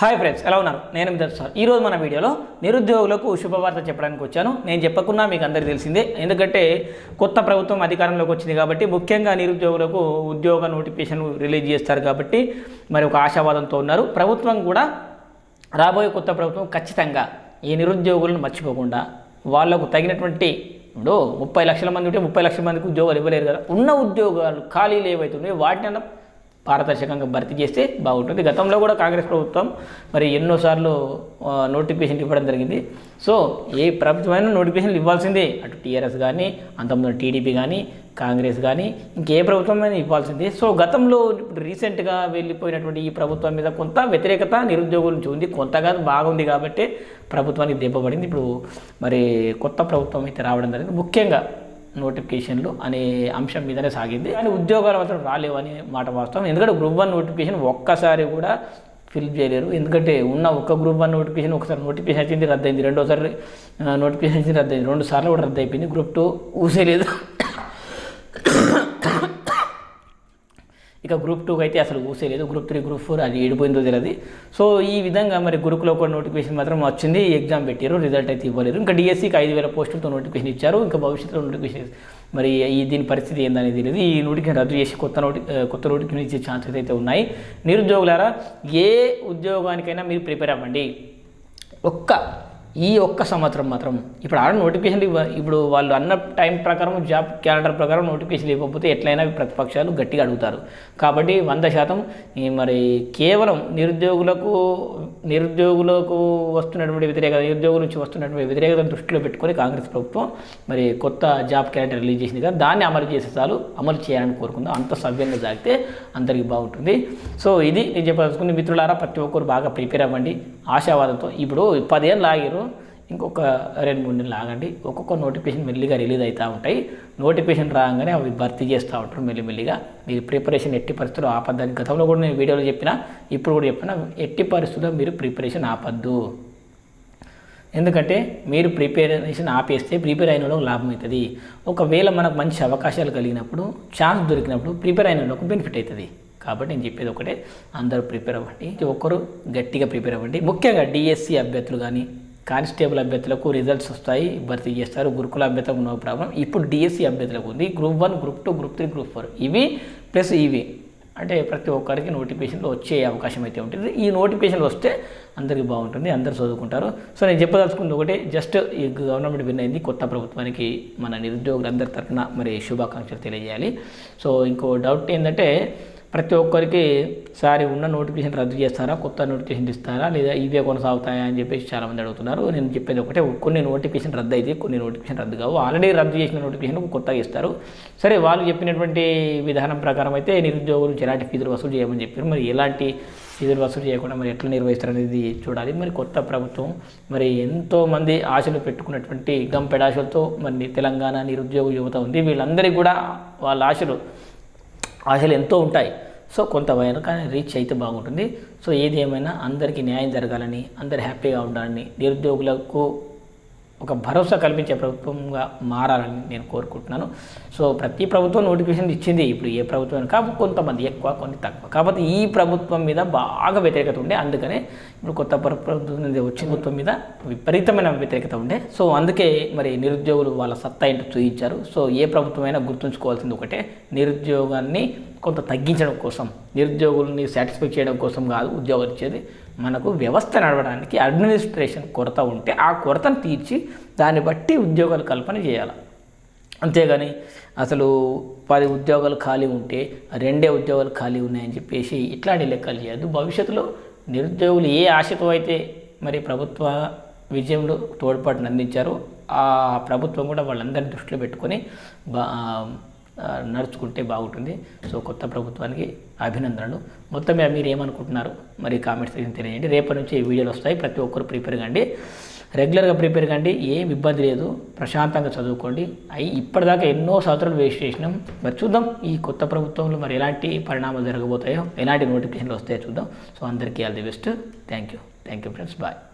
Hi friends ఎలా ఉన్నారు? నేను మీ సార్. ఈరోజు మన వీడియోలో నిరుద్యోగులకు శుభవార్త చెప్పడానికి వచ్చాను. నేను చెప్పకున్నా మీకు అందరికీ తెలిసిందే. ఎందుకంటే కొత్త ప్రభుత్వం అధికారంలోకి వచ్చింది కాబట్టి ముఖ్యంగా నిరుద్యోగులకు ఉద్యోగ నోటిఫికేషన్ రిలీజ్ చేస్తారు కాబట్టి మరి ఒక ఆశావాదంతో ఉన్నారు. ప్రభుత్వం కూడా రాబోయే కొత్త ప్రభుత్వం ఖచ్చితంగా ఈ నిరుద్యోగులను మర్చిపోకుండా వాళ్ళకు తగినటువంటి ఇప్పుడు ముప్పై లక్షల మంది ఉంటే ముప్పై లక్షల మందికి ఉద్యోగాలు ఇవ్వలేరు కదా. ఉన్న ఉద్యోగాలు ఖాళీలు ఏవైతే ఉన్నాయో వాటిని పారదర్శకంగా భర్తీ చేస్తే బాగుంటుంది. గతంలో కూడా కాంగ్రెస్ ప్రభుత్వం మరి ఎన్నోసార్లు నోటిఫికేషన్ ఇవ్వడం జరిగింది. సో ఏ ప్రభుత్వమైనా నోటిఫికేషన్లు ఇవ్వాల్సిందే. అటు టీఆర్ఎస్ కానీ అంతకుముందు టీడీపీ కానీ కాంగ్రెస్ కానీ ఇంకే ప్రభుత్వమైనా ఇవ్వాల్సిందే. సో గతంలో ఇప్పుడు రీసెంట్గా వెళ్ళిపోయినటువంటి ఈ ప్రభుత్వం మీద కొంత వ్యతిరేకత నిరుద్యోగుల నుంచి ఉంది. కొంతగా బాగుంది కాబట్టి ప్రభుత్వానికి దెబ్బపడింది. ఇప్పుడు మరి కొత్త ప్రభుత్వం అయితే రావడం జరిగింది. ముఖ్యంగా నోటిఫికేషన్లు అనే అంశం మీదనే సాగింది. కానీ ఉద్యోగాలు మాత్రం రాలేవు అనే మాట వాస్తవం. ఎందుకంటే గ్రూప్ వన్ నోటిఫికేషన్ ఒక్కసారి కూడా ఫిల్ చేయలేరు. ఎందుకంటే ఉన్న ఒక్క గ్రూప్ వన్ నోటిఫికేషన్ ఒకసారి నోటిఫికేషన్ వచ్చింది రద్దయింది. రెండోసారి నోటిఫికేషన్ వచ్చింది రద్దయింది. రెండు సార్లు కూడా రద్దు అయిపోయింది గ్రూప్ టూ ఊసేయలేదు ఇక గ్రూప్ టూకి అయితే అసలు ఊసేలేదు గ్రూప్ త్రీ గ్రూప్ ఫోర్ అది ఏడిపోయిందో తెలియదు సో ఈ విధంగా మరి గురుకులో ఒక నోటిఫికేషన్ మాత్రం వచ్చింది. ఎగ్జామ్ పెట్టారు రిజల్ట్ అయితే ఇవ్వలేరు. ఇంకా డిఎస్సికి ఐదు వేల పోస్టులతో నోటిఫికేషన్ ఇచ్చారు. ఇంకా భవిష్యత్తులో నోటిఫికేషన్ మరి ఈ దీని పరిస్థితి ఏందనేది తెలియదు ఈ నోటిఫికేషన్ రద్దు చేసి కొత్త నోటి కొత్త నోటిఫికేషన్ ఇచ్చే ఛాన్సెస్ అయితే ఉన్నాయి. నిరుద్యోగులారా ఏ ఉద్యోగానికైనా మీరు ప్రిపేర్ అవ్వండి. ఒక్క ఈ ఒక్క సంవత్సరం మాత్రం ఇప్పుడు ఆడ నోటిఫికేషన్ ఇవ్వ ఇప్పుడు వాళ్ళు అన్న టైం ప్రకారం జాబ్ క్యాలెండర్ ప్రకారం నోటిఫికేషన్ ఇవ్వకపోతే ఎట్లయినా ప్రతిపక్షాలు గట్టిగా అడుగుతారు. కాబట్టి వంద శాతం ఈ మరి కేవలం నిరుద్యోగులకు నిరుద్యోగులకు వస్తున్నటువంటి వ్యతిరేకత నిరుద్యోగుల నుంచి వస్తున్నటువంటి వ్యతిరేకతను దృష్టిలో పెట్టుకొని కాంగ్రెస్ ప్రభుత్వం మరి కొత్త జాబ్ క్యాలెండర్ రిలీజ్ చేసింది కదా దాన్ని అమలు చేసే చాలు అమలు చేయాలని కోరుకుందాం. అంత సవ్యంగా జరిగితే అందరికీ బాగుంటుంది. సో ఇది నేను చెప్పదలుచుకుని మిత్రులారా ప్రతి ఒక్కరు బాగా ప్రిపేర్ అవ్వండి. ఆశావాదంతో ఇప్పుడు పదేళ్ళు లాగారు. ఇంకొక రెండు మూడు నెలలు ఆగండి. ఒక్కొక్క నోటిఫికేషన్ మెల్లిగా రిలీజ్ అవుతూ ఉంటాయి. నోటిఫికేషన్ రాగానే అవి భర్తీ చేస్తూ ఉంటారు మెల్లిమెల్లిగా. మీరు ప్రిపరేషన్ ఎట్టి పరిస్థితుల్లో ఆపద్దని గతంలో కూడా నేను వీడియోలో చెప్పిన ఇప్పుడు కూడా చెప్పిన ఎట్టి పరిస్థితుల్లో మీరు ప్రిపరేషన్ ఆపద్దు. ఎందుకంటే మీరు ప్రిపరేషన్ ఆపేస్తే ప్రిపేర్ అయిన వాళ్ళకి లాభం అవుతుంది. ఒకవేళ మనకు మంచి అవకాశాలు కలిగినప్పుడు ఛాన్స్ దొరికినప్పుడు ప్రిపేర్ అయిన వాళ్ళకు బెనిఫిట్ అవుతుంది. కాబట్టి నేను చెప్పేది ఒకటే అందరూ ప్రిపేర్ అవ్వండి. ప్రతి ఒక్కరు గట్టిగా ప్రిపేర్ అవ్వండి. ముఖ్యంగా డిఎస్సి అభ్యర్థులు కానీ కానిస్టేబుల్ అభ్యర్థులకు రిజల్ట్స్ వస్తాయి భర్తీ చేస్తారు గురుకుల అభ్యర్థులకు నో ప్రాబ్లం ఇప్పుడు డిఎస్సి అభ్యర్థులకు ఉంది. Group one group two group three group four ఇవి ప్లస్ ఇవి. అంటే ప్రతి ఒక్కరికి నోటిఫికేషన్లో వచ్చే అవకాశం అయితే ఉంటుంది. ఈ నోటిఫికేషన్లు వస్తే అందరికీ బాగుంటుంది అందరు చదువుకుంటారు. సో నేను చెప్పదలుచుకుంది ఒకటే. జస్ట్ ఈ గవర్నమెంట్ విన్ అయింది. కొత్త ప్రభుత్వానికి మన నిరుద్యోగులందరి తరఫున మరి శుభాకాంక్షలు తెలియజేయాలి. సో ఇంకో డౌట్ ఏంటంటే ప్రతి ఒక్కరికి సారి ఉన్న నోటిఫికేషన్ రద్దు చేస్తారా? కొత్త నోటిఫికేషన్ ఇస్తారా? లేదా ఇవే కొనసాగుతాయా అని చెప్పేసి చాలామంది అడుగుతున్నారు. నేను చెప్పేది ఒకటే కొన్ని నోటిఫికేషన్ రద్దు అయితే కొన్ని నోటిఫికేషన్ రద్దు కావు. ఆల్రెడీ రద్దు చేసిన నోటిఫికేషన్ కొత్తగా ఇస్తారు. సరే వాళ్ళు చెప్పినటువంటి విధానం ప్రకారం అయితే నిరుద్యోగులు ఎలాంటి ఫీజులు వసూలు చేయమని చెప్పారు. మరి ఎలాంటి ఫీజులు వసూలు చేయకుండా మరి ఎట్లా నిర్వహిస్తారు అనేది చూడాలి. మరి కొత్త ప్రభుత్వం మరి ఎంతోమంది ఆశలు పెట్టుకున్నటువంటి గంపెడాశలతో మరి తెలంగాణ నిరుద్యోగ యువత ఉంది. వీళ్ళందరికీ కూడా వాళ్ళ ఆశలు ఆశలు ఎంతో ఉంటాయి. సో కొంత కానీ రీచ్ అయితే బాగుంటుంది. సో ఏది ఏమైనా అందరికీ న్యాయం జరగాలని అందరు హ్యాపీగా ఉండాలని నిరుద్యోగులకు ఒక భరోసా కల్పించే ప్రభుత్వంగా మారాలని నేను కోరుకుంటున్నాను. సో ప్రతి ప్రభుత్వం నోటిఫికేషన్ ఇచ్చింది ఇప్పుడు ఏ ప్రభుత్వం కాబట్టి కొంతమంది ఎక్కువ కొన్ని తక్కువ. కాకపోతే ఈ ప్రభుత్వం మీద బాగా వ్యతిరేకత ఉండే అందుకనే ఇప్పుడు కొత్త ప్రభుత్వం వచ్చిన ప్రభుత్వం మీద విపరీతమైన వ్యతిరేకత ఉండే. సో అందుకే మరి నిరుద్యోగులు వాళ్ళ సత్తా ఏంటో చూపించారు సో ఏ ప్రభుత్వమైనా గుర్తుంచుకోవాల్సింది ఒకటే నిరుద్యోగాన్ని కొంత తగ్గించడం కోసం నిరుద్యోగుల్ని సాటిస్ఫై చేయడం కోసం కాదు ఉద్యోగాలు ఇచ్చేది మనకు వ్యవస్థ నడవడానికి అడ్మినిస్ట్రేషన్ కొరత ఉంటే ఆ కొరతను తీర్చి దాన్ని బట్టి ఉద్యోగాలు కల్పన చేయాలి. అంతేగాని అసలు పది ఉద్యోగాలు ఖాళీ ఉంటే రెండే ఉద్యోగాలు ఖాళీ ఉన్నాయని చెప్పేసి ఇట్లాంటి లెక్కలు చేయొద్దు. భవిష్యత్తులో నిరుద్యోగులు ఏ ఆశతో అయితే మరి ప్రభుత్వ విజయంలో తోడ్పాటును అందించారో ఆ ప్రభుత్వం కూడా వాళ్ళందరినీ దృష్టిలో పెట్టుకొని బా నడుచుకుంటే బాగుంటుంది. సో కొత్త ప్రభుత్వానికి అభినందనలు. మొత్తం మీద మీరు ఏమనుకుంటున్నారు? మరి కామెంట్స్ సెక్షన్ తెలియజేయండి. రేపటి నుంచి వీడియోలు వస్తాయి. ప్రతి ఒక్కరు ప్రిపేర్ కండి. రెగ్యులర్గా ప్రిపేర్ కండి. ఏం ఇబ్బంది లేదు. ప్రశాంతంగా చదువుకోండి. అయి ఇప్పటిదాకా ఎన్నో సంవత్సరాలు వేస్ట్ చేసినాం. మరి చూద్దాం ఈ కొత్త ప్రభుత్వంలో మరి ఎలాంటి పరిణామాలు జరగబోతాయో ఎలాంటి నోటిఫికేషన్లు వస్తాయో చూద్దాం. సో అందరికీ all the best. Thank you thank you friends bye